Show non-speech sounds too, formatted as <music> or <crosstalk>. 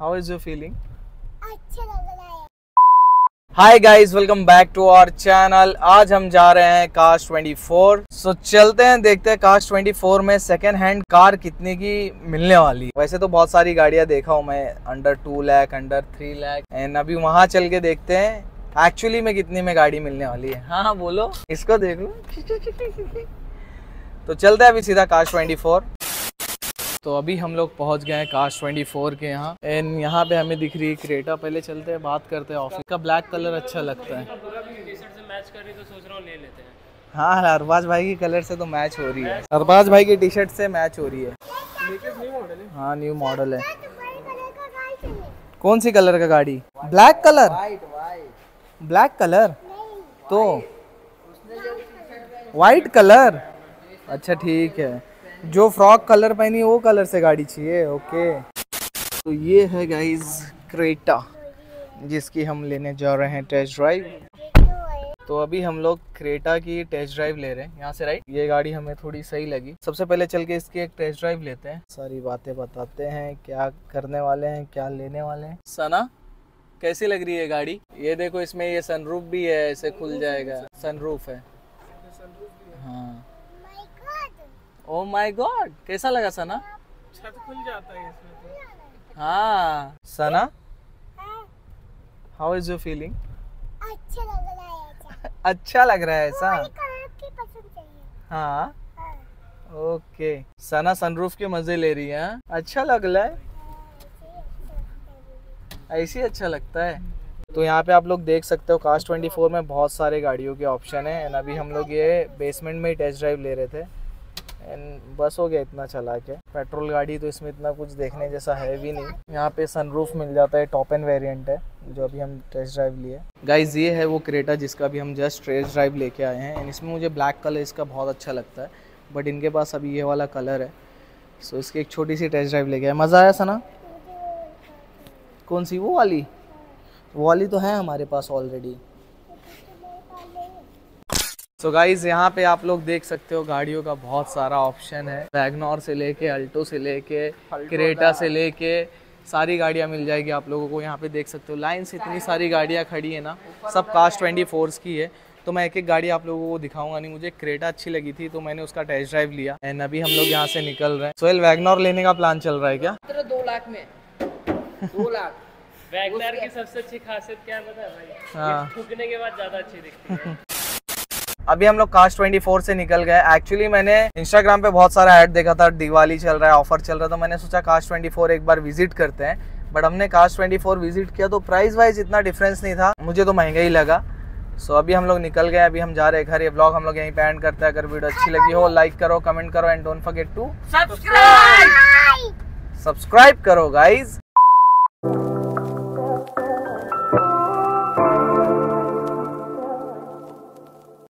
How is your feeling अच्छा लग रहा है। Hi guys welcome back to our channel आज हम जा रहे हैं काश 24 सो so, चलते हैं देखते हैं काश 24 में सेकेंड हैंड कार कितने की मिलने वाली। है वैसे तो बहुत सारी गाड़ियाँ देखा हूँ मैं under two lakh under three lakh and अभी वहाँ चल के देखते हैं एक्चुअली में कितने में गाड़ी मिलने वाली है। हाँ हाँ बोलो। इसको देख लो। <laughs> तो चलते हैं अभी सीधा काश 24 तो अभी हम लोग पहुँच गए हैं काश 24 के यहाँ। एंड यहाँ पे हमें दिख रही है क्रेटा। पहले चलते हैं, बात करते हैं ऑफ़िस का ब्लैक कलर अच्छा लगता है। हाँ अरबाज भाई की कलर से तो मैच हो रही है। अरबाज भाई की टी शर्ट से मैच हो रही है। हाँ न्यू मॉडल है। कौन सी कलर का गाड़ी? ब्लैक कलर ब्लैक कलर तो। वाइट कलर अच्छा ठीक है। जो फ्रॉक कलर पहनी वो कलर से गाड़ी चाहिए ओके तो ये है गाइस क्रेटा जिसकी हम लेने जा रहे हैं टेस्ट ड्राइव तो अभी हम लोग क्रेटा की टेस्ट ड्राइव ले रहे हैं, यहाँ से राइट ये गाड़ी हमें थोड़ी सही लगी. सबसे पहले चल के इसकी एक टेस्ट ड्राइव लेते हैं. सारी बातें बताते हैं, क्या करने वाले हैं, क्या लेने वाले हैं. सना, कैसी लग रही है गाड़ी? ये देखो, इसमें ये सनरूफ भी है, ऐसे खुल जाएगा. सनरूफ है. हाँ. ओ माय गॉड कैसा लगा सना? छत खुल जाता है इसमें तो। हाँ। Sana? How is your feeling अच्छा लग रहा है अच्छा अच्छा लग रहा है ऐसा? चाहिए। हाँ। हाँ। ओके सना सनरूफ के मज़े ले रही है। हाँ? अच्छा लग रहा है? ऐसे ही अच्छा लगता है। तो यहाँ पे आप लोग देख सकते हो कास्ट 24 में बहुत सारे गाड़ियों के ऑप्शन है। एंड अभी हम लोग ये बेसमेंट में ही टेस्ट ड्राइव ले रहे थे। एंड बस हो गया इतना चला के। पेट्रोल गाड़ी तो इसमें इतना कुछ देखने जैसा है भी नहीं। यहाँ पे सनरूफ मिल जाता है टॉप एंड वेरिएंट है, जो अभी हम टेस्ट ड्राइव लिए। गाइज़ ये है वो क्रेटा जिसका भी हम जस्ट टेस्ट ड्राइव लेके आए हैं। एंड इसमें मुझे ब्लैक कलर इसका बहुत अच्छा लगता है। बट इनके पास अभी ये वाला कलर है। सो इसकी एक छोटी सी टेस्ट ड्राइव लेके आए। मज़ा आया सना? कौन सी? वो वाली? वो वाली तो है हमारे पास ऑलरेडी सो गाइज़ यहाँ पे आप लोग देख सकते हो गाड़ियों का बहुत सारा ऑप्शन है। वैगनॉर से लेके अल्टो से लेके क्रेटा से लेके सारी गाड़ियाँ मिल जाएगी आप लोगों को। यहाँ पे देख सकते हो लाइन से इतनी सारी गाड़ियाँ खड़ी है ना सब कास्ट ट्वेंटी फोर्स की है। तो मैं एक एक गाड़ी आप लोगों को दिखाऊँगा नहीं मुझे क्रेटा अच्छी लगी थी तो मैंने उसका टेस्ट ड्राइव लिया। एंड अभी हम लोग यहाँ से निकल रहे हैं। सोहेल वैगनॉर लेने का प्लान चल रहा है क्या? दो लाख में। दो <laughs> लाख। वैगनर की सबसे अच्छी खासियत क्या है पता है भाई? हाँ। के बाद ज़्यादा अच्छी दिखती है। <laughs> अभी हम लोग कास्ट 24 से निकल गए। एक्चुअली मैंने इंस्टाग्राम पे बहुत सारा ऐड देखा था। दिवाली चल रहा है ऑफ़र चल रहा था मैंने सोचा कास्ट 24 एक बार विज़िट करते हैं। बट हमने कास्ट 24 विज़िट किया तो प्राइस वाइज इतना डिफरेंस नहीं था। मुझे तो महँगा ही लगा। सो so, अभी हम लोग निकल गए अभी हम जा रहे हैं घर। ये ब्लॉग हम लोग यहीं पे एंड करते हैं। अगर वीडियो अच्छी लगी हो लाइक करो कमेंट करो and don't forget to subscribe subscribe करो गाइज़